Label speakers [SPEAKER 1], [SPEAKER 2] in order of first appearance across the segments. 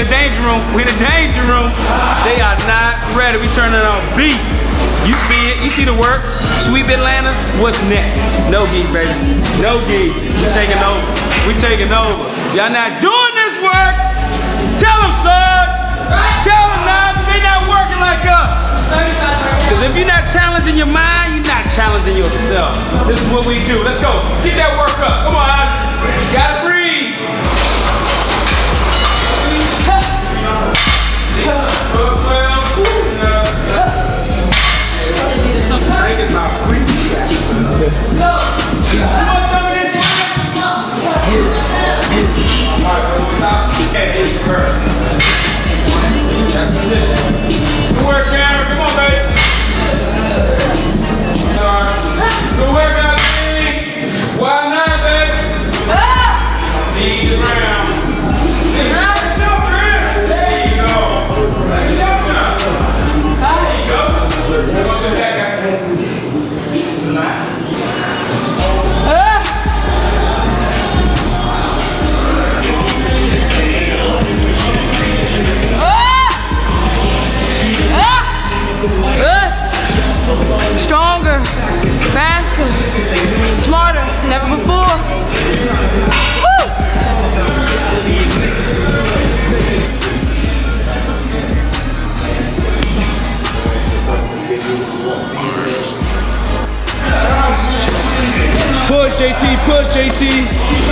[SPEAKER 1] We in the danger room. They are not ready. We turning on beasts. You see it. You see the work. Sweep Atlanta. What's next? No gi, baby. No gi. We taking over. We taking over. Y'all not doing this work. Tell them, Sarge. Tell them now. They not working like us. Because if you're not challenging your mind, you're not challenging yourself. This is what we do. Let's go. Get that work up. Come on, Isaac. Gotta Good
[SPEAKER 2] JT, push, JT.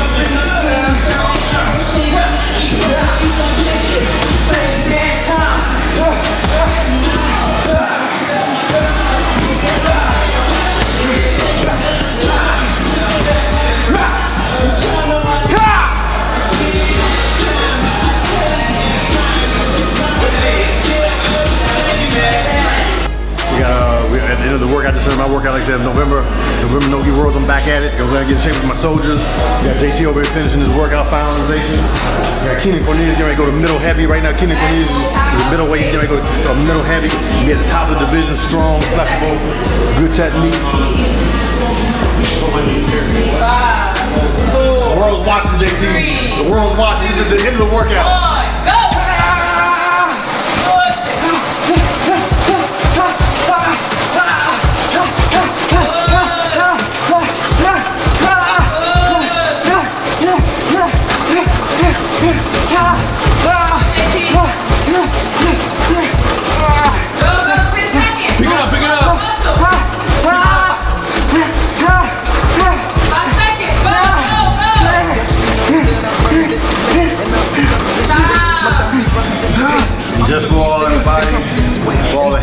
[SPEAKER 3] Finished my workout like I said, November, November Nogi Worlds. I'm back at it. I'm gonna get in shape with my soldiers. We got JT over here finishing his workout finalization. We got Keenan Cornelius getting ready to go to middle heavy right now. Keenan Cornelius is a middleweight, getting ready to go to middle heavy. Be at the top of the division, strong, flexible, good technique. Five, four, The world's watching, JT. The world's watching. This is the end of the workout.
[SPEAKER 2] Pick it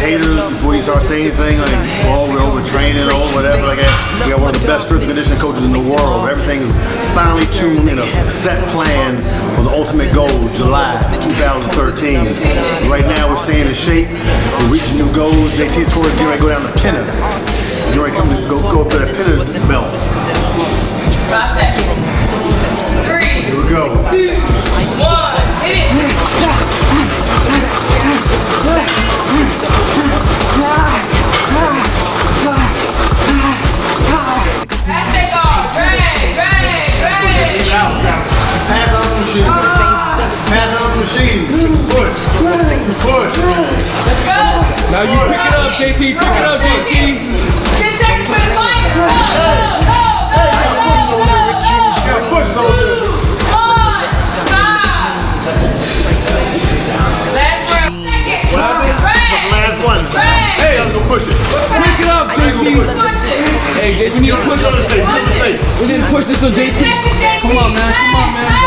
[SPEAKER 3] haters, before you start saying anything like, oh, we're overtraining or whatever like that, we got one of the best strength conditioning coaches in the world. Everything is finely tuned in a set plan for the ultimate goal, July 2013. Right now, we're staying in shape, we're reaching new goals. JT Torres getting ready to go down to Pena. Getting ready to come to go, go for that Pena belt.
[SPEAKER 4] Five seconds. Three,
[SPEAKER 3] Here we go.
[SPEAKER 4] two, one. Hit it.
[SPEAKER 2] Now you pick it up, JT. Pick it up, JT.
[SPEAKER 4] Ten seconds for the fight.
[SPEAKER 3] It.
[SPEAKER 2] Hey, JT, we need to push this. We need to push this on JT. Come on, man. Come on, man.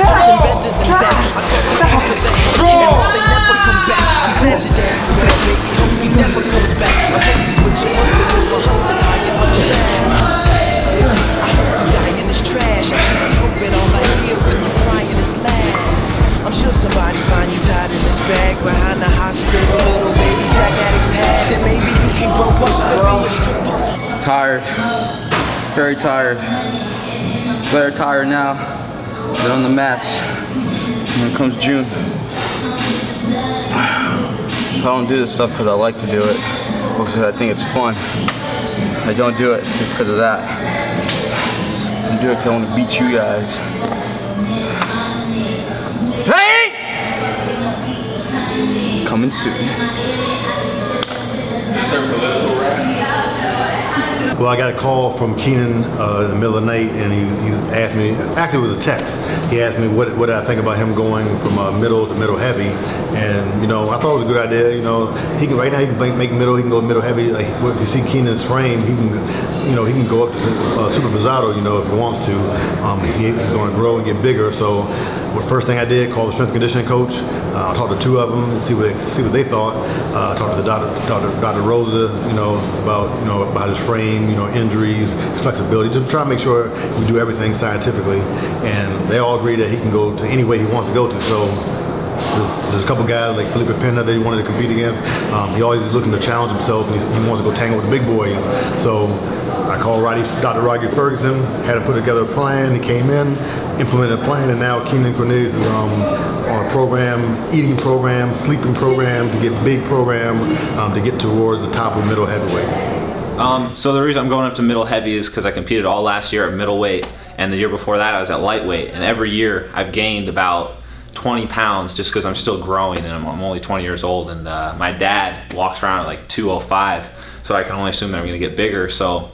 [SPEAKER 5] Something better than that. I talk to people that hate me and hope they never come back. I'm glad your daddy's glad, baby. Hope he never comes back. I hope he's with you working with my hustlers, how you understand. I hope you die in this trash. I can't help it. All I hear when you crying is laugh. I'm sure somebody find you tied in this bag behind the hospital.
[SPEAKER 6] Tired. Very tired. Very tired now. Been on the mats. When it comes June. I don't do this stuff because I like to do it. Because I think it's fun. I don't do it because of that. I'm do it because I want to beat you guys. Hey! Coming soon.
[SPEAKER 3] Well, I got a call from Keenan uh, in the middle of the night, and he, he asked me. Actually, it was a text. He asked me what what I think about him going from uh, middle to middle heavy, and you know, I thought it was a good idea. You know, he can right now he can make, make middle, he can go middle heavy. Like if you see Keenan's frame, he can, you know, he can go up to uh, super pesado, you know, if he wants to. Um, he's going to grow and get bigger. So, the first thing I did, called the strength conditioning coach. Uh, I talked to two of them, see what they see what they thought. Uh, I talked to the doctor, Dr. Dr. Rosa, you know, about you know about his frame, you know, injuries, flexibility. Just try to make sure we do everything scientifically, and they all agree that he can go to any way he wants to go to. So. There's, there's a couple guys like Felipe Pena that he wanted to compete against. Um, he always is looking to challenge himself, and he, he wants to go tangle with the big boys. So I called Roddy, Dr. Roger Ferguson, had to put together a plan. He came in, implemented a plan, and now Keenan Cornelius is um, on a program, eating program, sleeping program to get big program um, to get towards the top of middle heavyweight.
[SPEAKER 7] Um, so the reason I'm going up to middle heavy is because I competed all last year at middleweight, and the year before that I was at lightweight. And every year I've gained about 20 pounds just because I'm still growing and I'm, I'm only 20 years old. And uh, my dad walks around at like 205, so I can only assume that I'm going to get bigger. So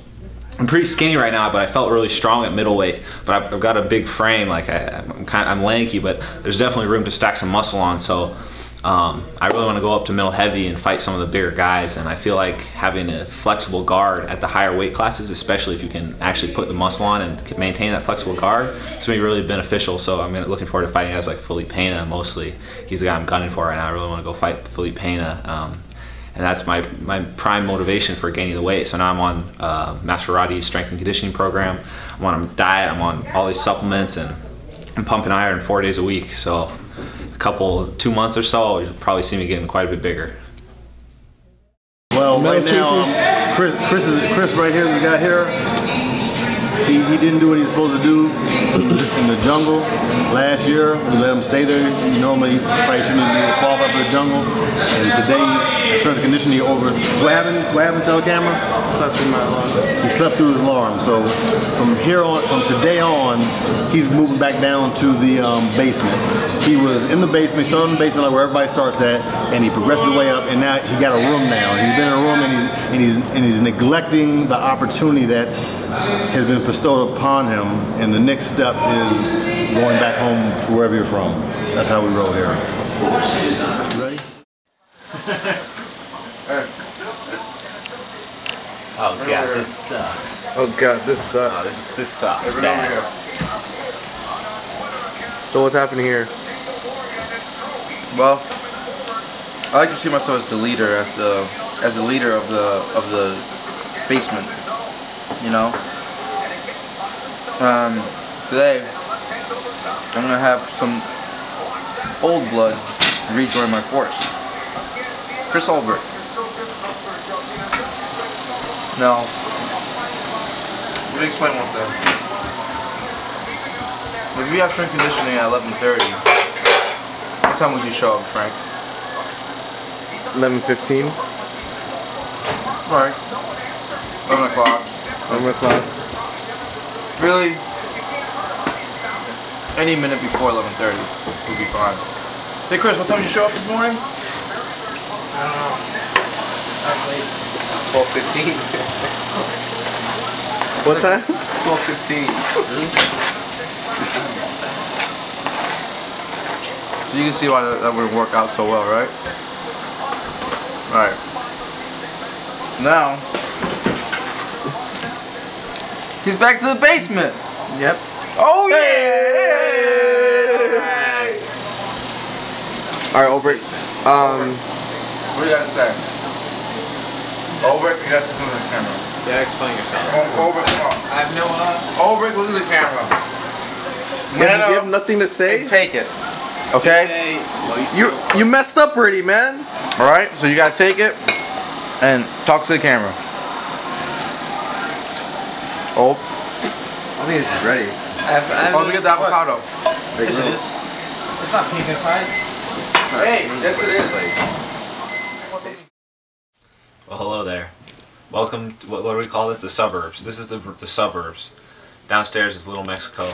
[SPEAKER 7] I'm pretty skinny right now, but I felt really strong at middleweight. But I've, I've got a big frame, like I, I'm kind, I'm lanky, but there's definitely room to stack some muscle on. So um, I really want to go up to middle heavy and fight some of the bigger guys. And I feel like having a flexible guard at the higher weight classes, especially if you can actually put the muscle on and maintain that flexible guard, it's going to be really beneficial. So I'm looking forward to fighting guys like Felipe Pena mostly. He's the guy I'm gunning for right now. I really want to go fight Felipe Pena. Um, and that's my, my prime motivation for gaining the weight. So now I'm on uh, Maserati strength and conditioning program. I'm on a diet. I'm on all these supplements, and I'm pumping iron four days a week. So a couple, two months or so, you'll probably see me getting quite a bit bigger.
[SPEAKER 3] Well, right now, um, Chris, Chris is Chris right here. The guy here. He, he didn't do what he's supposed to do in the jungle last year. We let him stay there. He normally probably shouldn't be qualified for the jungle. And today, strength and conditioning over. What happened? What happened to the camera?
[SPEAKER 6] Slept in my alarm.
[SPEAKER 3] He slept through his alarm. So from here on, from today on, he's moving back down to the um, basement. He was in the basement, he started in the basement like where everybody starts at, and he progressed his way up, and now he got a room now. He's been in a room, and he's and he's and he's neglecting the opportunity that has been bestowed upon him. And the next step is going back home to wherever you're from. That's how we roll here. You ready?
[SPEAKER 7] Oh god, this sucks.
[SPEAKER 8] Oh god, this
[SPEAKER 7] Oh,
[SPEAKER 8] sucks.
[SPEAKER 7] this this sucks bad.
[SPEAKER 8] So what's happening here? Well, I like to see myself as the leader, as the as the leader of the of the basement. You know. Um, today I'm gonna have some old blood rejoin my force. Chris Olbert. Now, let me explain one thing. If you have strength conditioning at 11:30, what time would you show up, Frank?
[SPEAKER 2] 11:15,
[SPEAKER 8] Right. 11 o'clock.
[SPEAKER 2] 11 o'clock.
[SPEAKER 8] Really? Any minute before 11:30 would be fine. Hey Chris, what time did you show up this morning?
[SPEAKER 9] Uh, I don't know. I was late.
[SPEAKER 8] 12:15.
[SPEAKER 2] What time?
[SPEAKER 8] 12:15. So you can see why that, that would work out so well, right? Alright. So now he's back to the basement.
[SPEAKER 9] Yep.
[SPEAKER 8] Oh yeah!
[SPEAKER 2] All right, Albert. Um,
[SPEAKER 8] What do you gotta say? Ulrich, you gotta say something to the camera.
[SPEAKER 9] Yeah, explain yourself.
[SPEAKER 8] Oh, Ulrich, come on.
[SPEAKER 9] I have no, uh,
[SPEAKER 8] Ulrich, look at the camera.
[SPEAKER 2] you
[SPEAKER 8] Man
[SPEAKER 2] have, you have nothing to say.
[SPEAKER 8] and take it. Okay?
[SPEAKER 9] say, well,
[SPEAKER 2] You you messed up already, man.
[SPEAKER 8] Alright, so you gotta take it and talk to the camera. Oh,
[SPEAKER 2] I think this is ready.
[SPEAKER 9] I have, I have
[SPEAKER 8] oh look at the avocado.
[SPEAKER 9] Yes, it is. It's not pink inside.
[SPEAKER 8] Hey, yes it is.
[SPEAKER 7] Well, hello there. Welcome. What, what do we call this? The suburbs. This is the the suburbs. Downstairs is Little Mexico.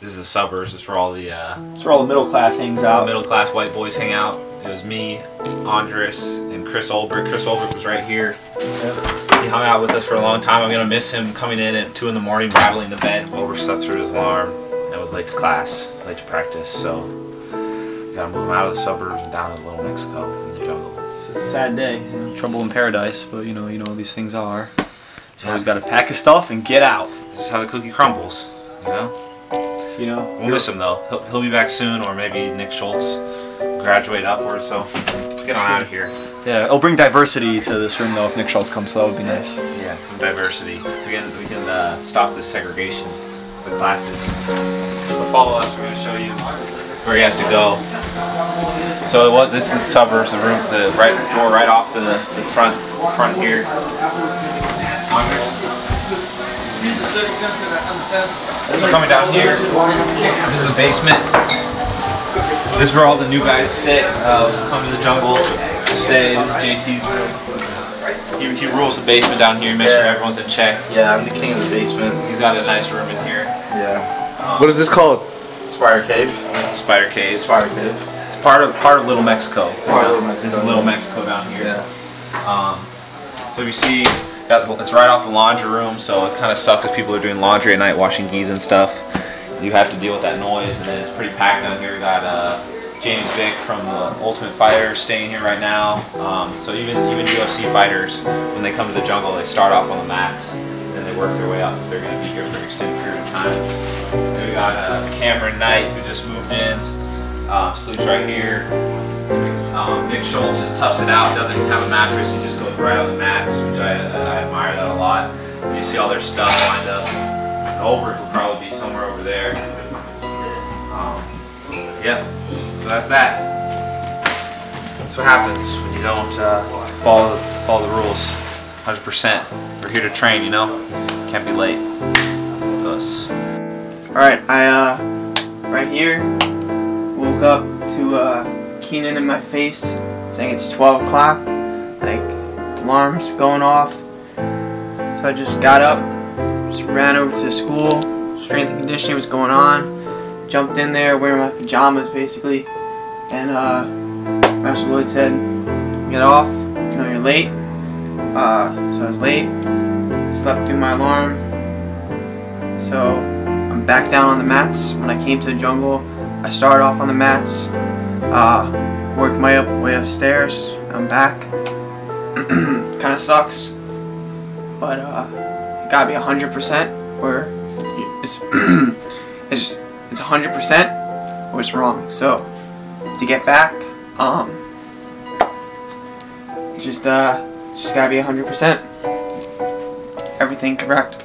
[SPEAKER 7] This is the suburbs. This is where all the uh,
[SPEAKER 10] That's where all the middle class hangs
[SPEAKER 7] the
[SPEAKER 10] out.
[SPEAKER 7] middle class white boys hang out. It was me, Andres, and Chris Olbrich. Chris Olbrich was right here. He hung out with us for a long time. I'm gonna miss him coming in at two in the morning, rattling the bed. Overslept through his alarm. and was late to class, late to practice. So gotta move him out of the suburbs and down to Little Mexico in the jungle.
[SPEAKER 10] It's a sad day. you Trouble in paradise, but you know, you know these things are. So
[SPEAKER 7] Yeah.
[SPEAKER 10] he's got to pack his stuff and get out.
[SPEAKER 7] This is how the cookie crumbles. You know.
[SPEAKER 10] You know.
[SPEAKER 7] We'll miss him though. He'll, he'll be back soon, or maybe Nick Schultz graduate upwards. So let's get on out of here.
[SPEAKER 10] Yeah, it'll bring diversity to this room though if Nick Schultz comes, so that would be nice.
[SPEAKER 7] Yeah, some diversity. We can we can uh, stop this segregation for classes. So follow us. We're gonna show you where he has to go. So what? This is the suburbs. The room, the right door, right off the, the front front here. So coming down here. This is the basement. This is where all the new guys stay. Uh, come to the jungle, stay. This is JT's room. He, he rules the basement down here. he Make sure everyone's in check.
[SPEAKER 8] Yeah, I'm the king of the basement.
[SPEAKER 7] He's got a nice room in here.
[SPEAKER 8] Yeah.
[SPEAKER 6] What is this called?
[SPEAKER 8] Spider Cave.
[SPEAKER 7] Spider Cave.
[SPEAKER 8] Spider Cave.
[SPEAKER 7] It's part of part of Little Mexico.
[SPEAKER 8] Part of Little
[SPEAKER 7] This is
[SPEAKER 8] Mexico.
[SPEAKER 7] Little Mexico down here.
[SPEAKER 8] Yeah.
[SPEAKER 7] Um, so you see, got it's right off the laundry room. So it kind of sucks if people are doing laundry at night, washing gis and stuff. You have to deal with that noise, and then it's pretty packed down here. We got uh, James Vick from the Ultimate Fighter staying here right now. Um, so even even UFC fighters, when they come to the jungle, they start off on the mats, and they work their way up they're going to be here for an extended period of time. Then we got uh, Cameron Knight who just moved in, uh, sleeps right here. Um, Nick Schultz just toughs it out, doesn't have a mattress, he just goes right on the mats, which I, I admire that a lot. You see all their stuff lined up. Olbrich will probably somewhere over there. Um, yeah, so that's that. That's what happens when you don't uh, follow follow the rules 100%. We're here to train, you know? Can't be late. Us.
[SPEAKER 11] Alright, I, uh, right here, woke up to, uh, Keenan in my face saying it's 12 o'clock, like, alarms going off. So I just got up, just ran over to school, strength and conditioning was going on, jumped in there wearing my pajamas basically, and, uh, Master Lloyd said, get off, you know you're late. Uh, so I was late, slept through my alarm, so I'm back down on the mats. When I came to the jungle, I started off on the mats, uh, worked my up way upstairs. I'm back. kind of sucks, but uh, it got me hundred percent, or it's it's it's hundred percent, or it's wrong. So to get back, um, just uh, just gotta be hundred percent. Everything correct.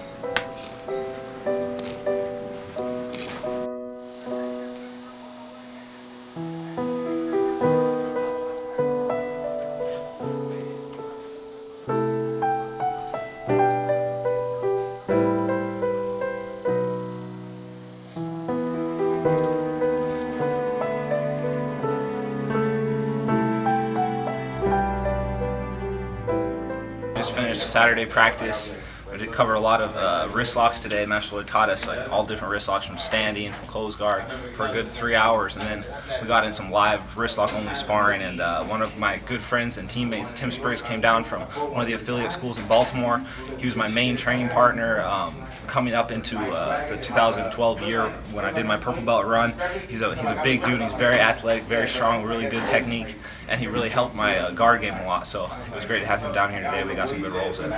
[SPEAKER 7] Saturday practice. We did cover a lot of uh, wrist locks today. Master Lloyd taught us like all different wrist locks from standing, from closed guard for a good three hours, and then we got in some live wrist lock only sparring. And uh, one of my good friends and teammates, Tim Spriggs, came down from one of the affiliate schools in Baltimore. He was my main training partner um, coming up into uh, the 2012 year when I did my purple belt run. He's a he's a big dude. He's very athletic, very strong, really good technique, and he really helped my uh, guard game a lot. So it was great to have him down here today. We got some good rolls in.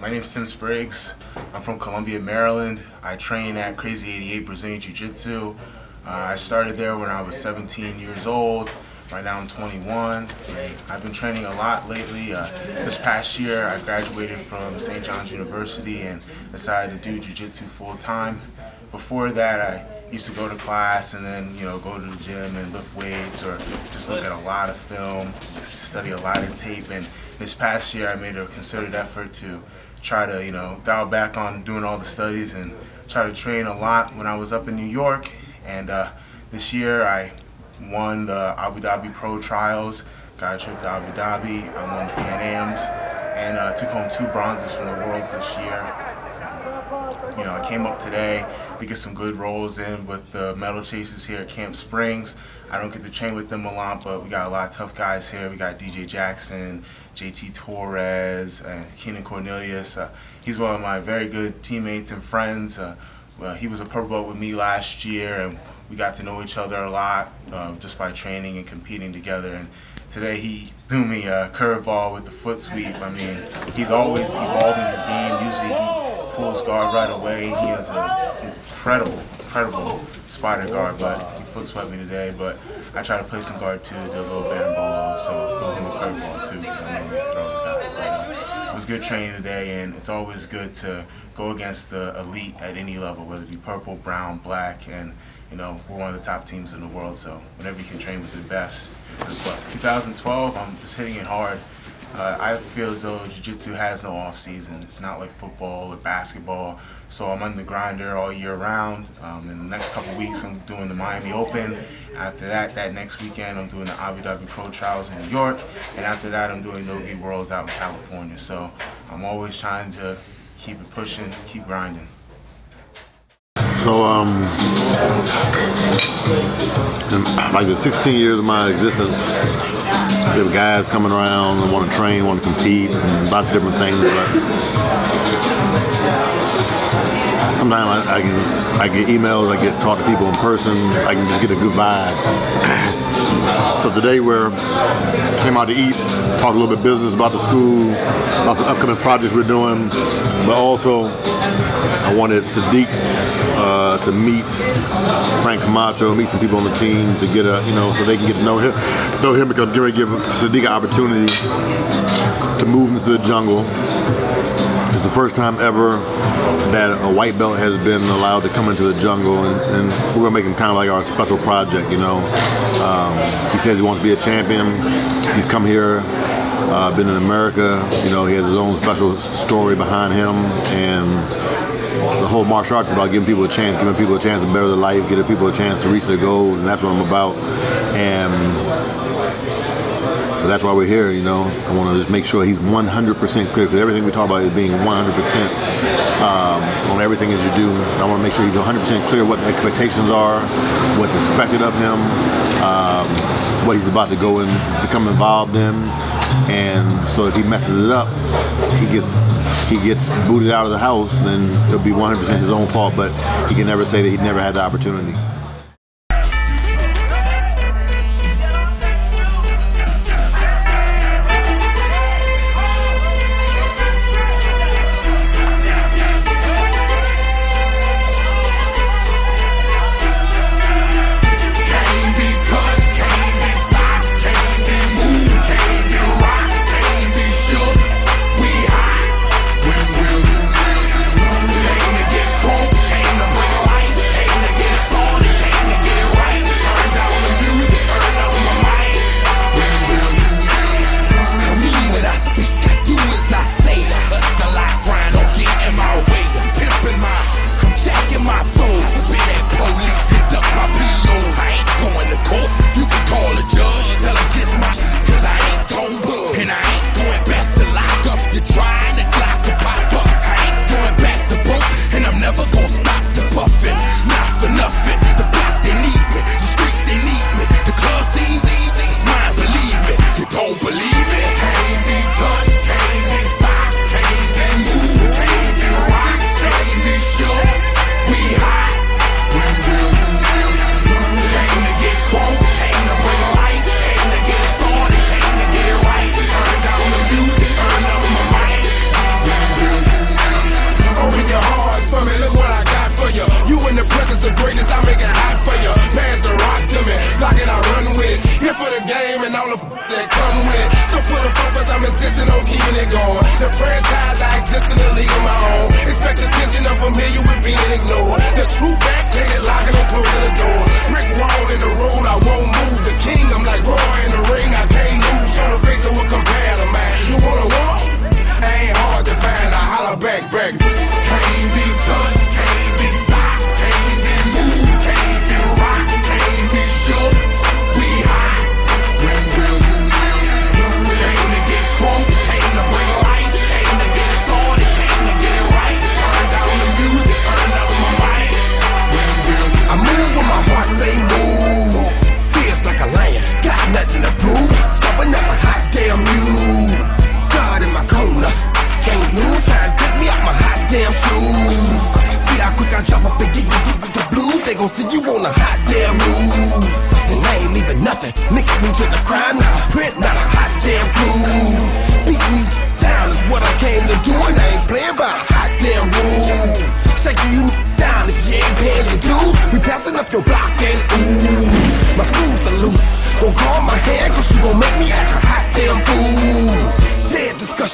[SPEAKER 12] My name's Tim Spriggs. I'm from Columbia, Maryland. I train at Crazy 88 Brazilian Jiu Jitsu. Uh, I started there when I was 17 years old. Right now I'm 21. I've been training a lot lately. Uh, this past year I graduated from St. John's University and decided to do Jiu Jitsu full time. Before that I used to go to class and then you know go to the gym and lift weights or just look at a lot of film, study a lot of tape and this past year I made a concerted effort to try to, you know, dial back on doing all the studies and try to train a lot when I was up in New York. And uh, this year I won the Abu Dhabi Pro Trials, got a trip to Abu Dhabi, I won Pan Ams, and uh, took home two bronzes from the Worlds this year. you know, I came up today to get some good rolls in with the Medal Chasers here at Camp Springs. I don't get to train with them a lot, but we got a lot of tough guys here. We got DJ Jackson, JT Torres, and Keenan Cornelius. Uh, he's one of my very good teammates and friends. Uh, well, he was a purple belt with me last year, and we got to know each other a lot uh, just by training and competing together. And today he threw me a curveball with the foot sweep. I mean, he's always evolving his game. Usually he pulls guard right away. He has an incredible, incredible spider guard, but he foot swept me today. But I try to play some guard too, do a little berimbolo, so throw him a curveball too I normally throw that. But, uh, it was good training today, and it's always good to go against the elite at any level, whether it be purple, brown, black, and you know, we're one of the top teams in the world, so whenever you can train with the best, it's a plus. 2012, I'm just hitting it hard. Uh, I feel as though Jiu-Jitsu has no off season. It's not like football or basketball, so I'm on the grinder all year round. Um, in the next couple weeks, I'm doing the Miami Open. After that, that next weekend, I'm doing the Abu Dhabi Pro Trials in New York, and after that, I'm doing Nogi Worlds out in California. So I'm always trying to keep it pushing, keep grinding.
[SPEAKER 13] So, um, like the 16 years of my existence, there were guys coming around and want to train, want to compete, and lots of different things. But sometimes I, I can I get emails, I get talk to people in person, I can just get a good vibe. so today we're came out to eat, talk a little bit business about the school, about the upcoming projects we're doing, but also I wanted Sadiq to meet Frank Camacho, meet some people on the team to get a, you know, so they can get to know him, know him because I'm going to give Sadiq an opportunity to move into the jungle. It's the first time ever that a white belt has been allowed to come into the jungle, and, and we're gonna make him kind of like our special project, you know. Um, he says he wants to be a champion. He's come here uh, been in America. You know, he has his own special story behind him, and whole martial arts is about giving people a chance, giving people a chance to better their life, giving people a chance to reach their goals, and that's what I'm about. And so that's why we're here. You know, I want to just make sure he's 100% clear because everything we talk about is being 100% um, on everything that you do. I want to make sure he's 100% clear what the expectations are, what's expected of him, um, what he's about to go and become involved in, and so if he messes it up, he gets he gets booted out of the house, then it'll be 100% his own fault. But he can never say that he never had the opportunity.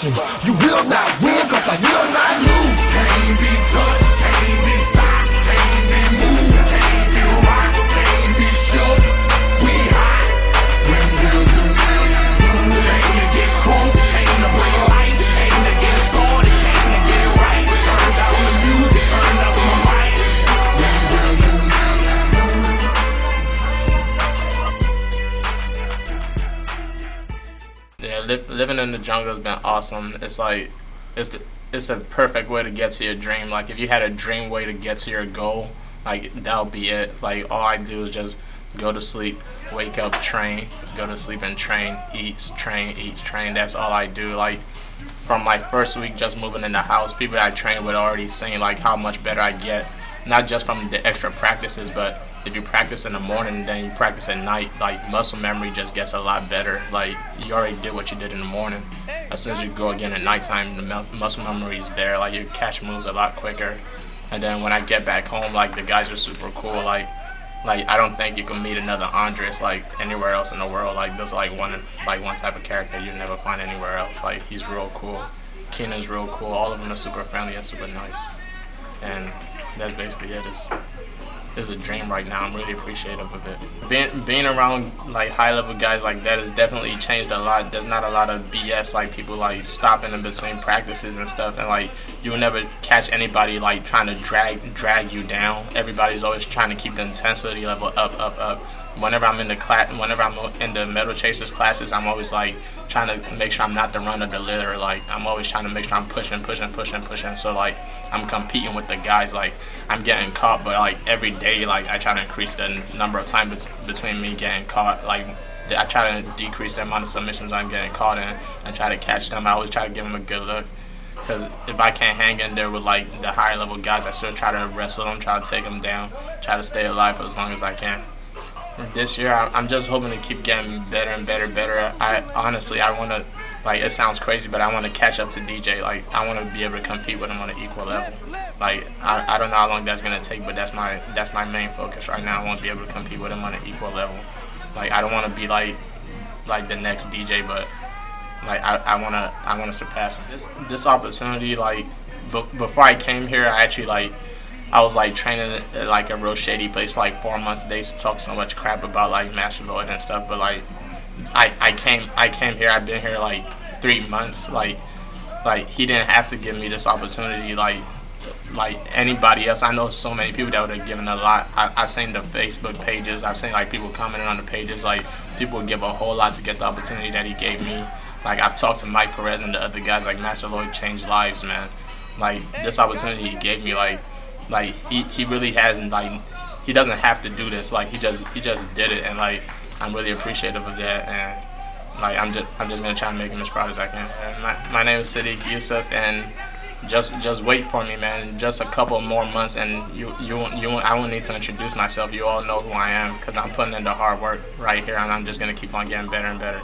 [SPEAKER 14] You will not
[SPEAKER 13] win,
[SPEAKER 9] in the jungle has been awesome. It's like it's the, it's a perfect way to get to your dream. Like if you had a dream way to get to your goal, like that'll be it. Like all I do is just go to sleep, wake up, train, go to sleep and train, eat, train, eat, train. That's all I do. Like from my first week just moving in the house, people I train with already saying like how much better I get. Not just from the extra practices, but if you practice in the morning, then you practice at night. Like muscle memory just gets a lot better. Like you already did what you did in the morning. As soon as you go again at nighttime, the muscle memory is there. Like you catch moves a lot quicker. And then when I get back home, like the guys are super cool. Like like I don't think you can meet another Andres like anywhere else in the world. Like there's like one like one type of character you never find anywhere else. Like he's real cool. Keenan's real cool. All of them are super friendly and super nice. And that's basically it. It's, it's a dream right now. I'm really appreciative of it. Being being around like high level guys like that has definitely changed a lot. There's not a lot of BS like people like stopping in between practices and stuff, and like you'll never catch anybody like trying to drag drag you down. Everybody's always trying to keep the intensity level up, up, up. Whenever I'm in the class, whenever I'm in the medal chasers classes, I'm always like trying to make sure I'm not the run of the litter. Like I'm always trying to make sure I'm pushing, pushing, pushing, pushing. So like I'm competing with the guys. Like I'm getting caught, but like every day, like I try to increase the number of times bet- between me getting caught. Like I try to decrease the amount of submissions I'm getting caught in and try to catch them. I always try to give them a good look. Because if I can't hang in there with like the higher level guys, I still try to wrestle them, try to take them down, try to stay alive for as long as I can. This year, I'm just hoping to keep getting better and better, better. I honestly, I want to, like, it sounds crazy, but I want to catch up to DJ. Like, I want to be able to compete with him on an equal level. Like, I, I don't know how long that's gonna take, but that's my that's my main focus right now. I want to be able to compete with him on an equal level. Like, I don't want to be like like the next DJ, but like I, I wanna I wanna surpass him. This this opportunity like be- before I came here, I actually like I was like training at like a real shady place for like four months. They talk so much crap about like Master Lloyd and stuff, but like I I came I came here. I've been here like three months. Like like he didn't have to give me this opportunity. Like like anybody else. I know so many people that would have given a lot. I, I've seen the Facebook pages. I've seen like people commenting on the pages. Like people would give a whole lot to get the opportunity that he gave me. Like I've talked to Mike Perez and the other guys. Like Master Lloyd changed lives, man. Like this opportunity he gave me. Like like he, he really hasn't like he doesn't have to do this. Like he just he just did it, and like I'm really appreciative of that. And like I'm just I'm just gonna try and make him as proud as I can. And my my name is Sadiq Yusuf, and just just wait for me, man. Just a couple more months, and you you you I won't need to introduce myself. You all know who I am because I'm putting in the hard work right here, and I'm just gonna keep on getting better and better.